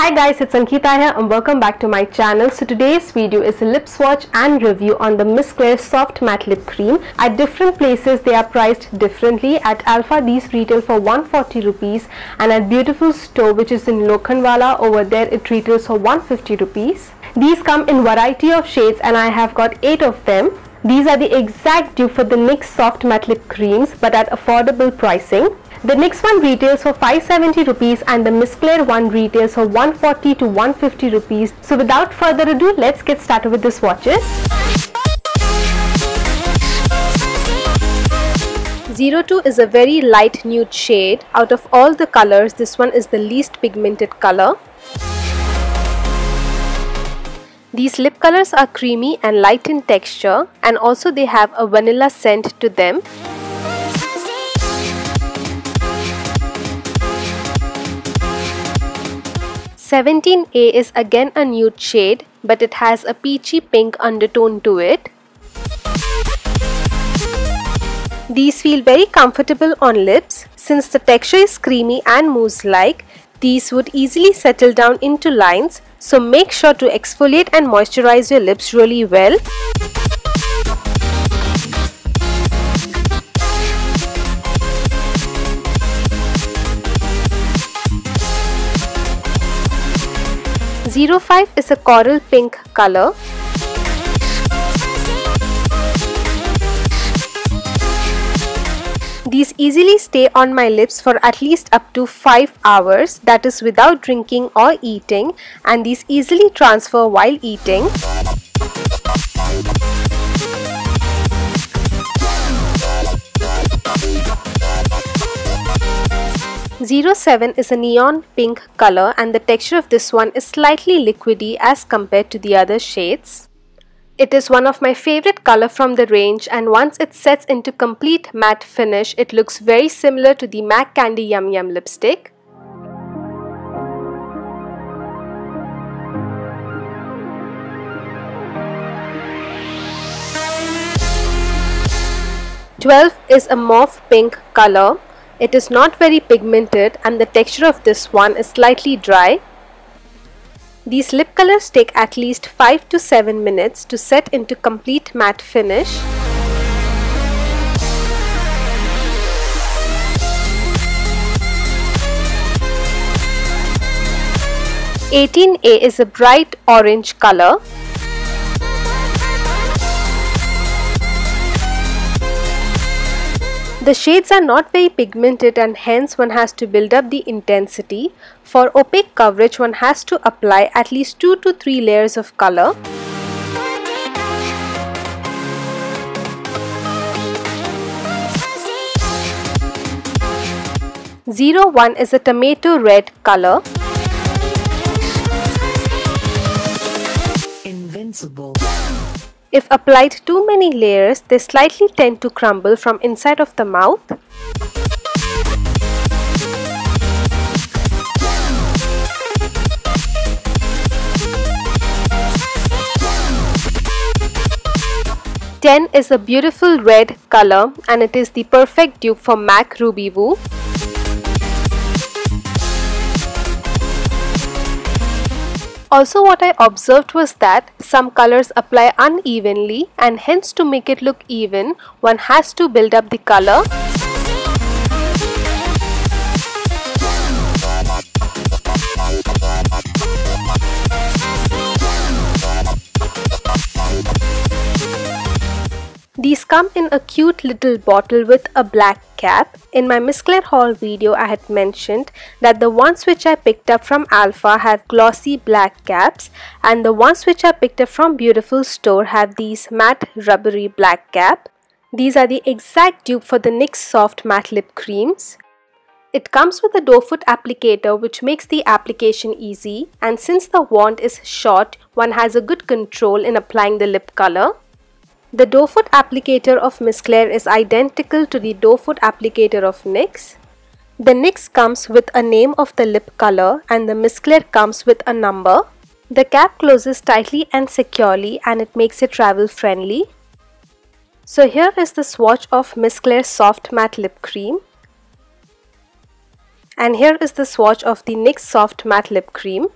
Hi guys, it's Ankita here and welcome back to my channel. So today's video is a lip swatch and review on the Miss Claire Soft Matte Lip Cream. At different places they are priced differently. At Alfa these retail for 140 rupees and at Beautiful Store which is in Lokhandwala over there it retails for 150 rupees. These come in variety of shades and I have got 8 of them. These are the exact dupe for the NYX Soft Matte Lip Creams but at affordable pricing. The NYX one retails for 570 rupees and the Miss Claire one retails for 140 to 150 rupees. So without further ado, let's get started with the swatches. 02 is a very light nude shade. Out of all the colors, this one is the least pigmented color. These lip colors are creamy and light in texture and also they have a vanilla scent to them. 17A is again a nude shade but it has a peachy pink undertone to it. These feel very comfortable on lips. Since the texture is creamy and mousse-like, these would easily settle down into lines so make sure to exfoliate and moisturize your lips really well. 05 is a coral pink color. These easily stay on my lips for at least up to 5 hours that is without drinking or eating and these easily transfer while eating. 07 is a neon pink color and the texture of this one is slightly liquidy as compared to the other shades. It is one of my favorite color from the range and once it sets into complete matte finish, it looks very similar to the MAC Candy Yum Yum lipstick. Twelve is a mauve pink color it is not very pigmented and the texture of this one is slightly dry. These lip colors take at least 5 to 7 minutes to set into complete matte finish. Eighteen A is a bright orange color. The shades are not very pigmented and hence one has to build up the intensity. For opaque coverage one has to apply at least 2 to 3 layers of color. Zero one is a tomato red color. Invincible. If applied too many layers, they slightly tend to crumble from inside of the mouth. Ten is a beautiful red color and it is the perfect dupe for MAC Ruby Woo. Also what I observed was that some colors apply unevenly and hence to make it look even, one has to build up the color. Come in a cute little bottle with a black cap. In my Miss Claire haul video I had mentioned that the ones which I picked up from Alfa have glossy black caps and the ones which I picked up from Beautiful Store have these matte rubbery black cap. These are the exact dupe for the NYX Soft Matte Lip Creams. It comes with a doe foot applicator which makes the application easy and since the wand is short, one has a good control in applying the lip color. The doe foot applicator of Miss Claire is identical to the doe foot applicator of NYX. The NYX comes with a name of the lip color and the Miss Claire comes with a number. The cap closes tightly and securely and it makes it travel friendly. So here is the swatch of Miss Claire Soft Matte Lip Cream. And here is the swatch of the NYX Soft Matte Lip Cream.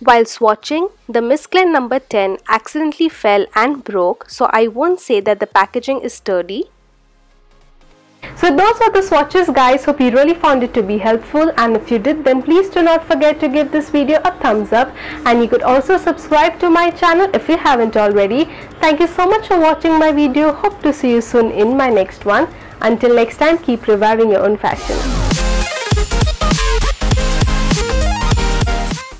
While swatching, the Miss Claire number 10 accidentally fell and broke so I won't say that the packaging is sturdy. So those are the swatches guys. Hope you really found it to be helpful and if you did then please do not forget to give this video a thumbs up and you could also subscribe to my channel if you haven't already. Thank you so much for watching my video. Hope to see you soon in my next one. Until next time keep reviving your own fashion.